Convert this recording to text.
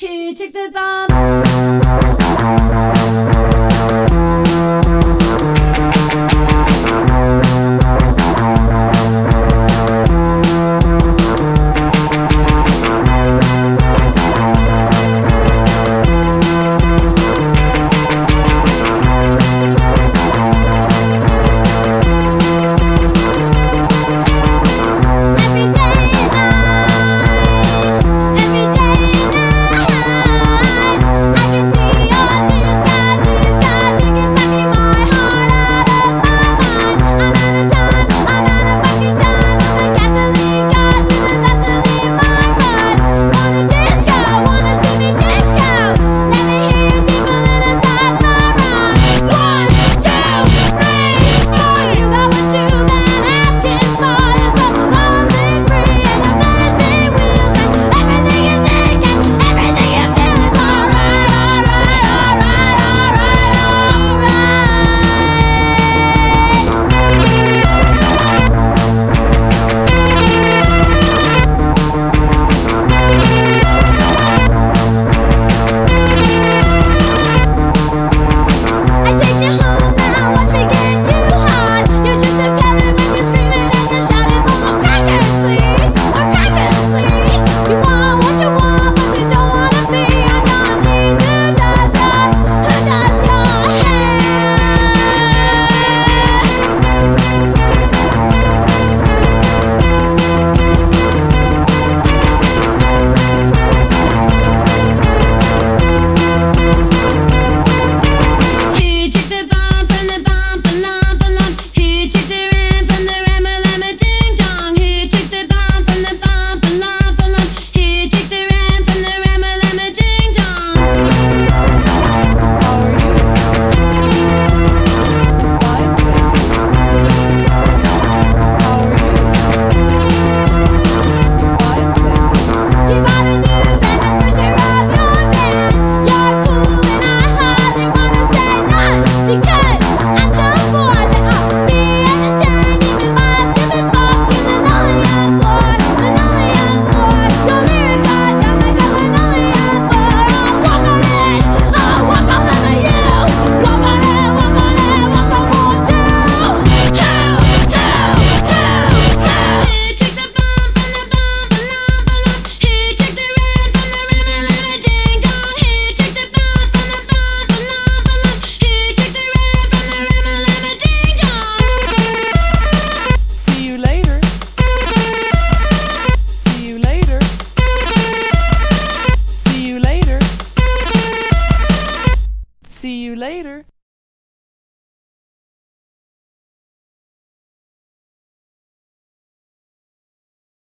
Who took the bomb?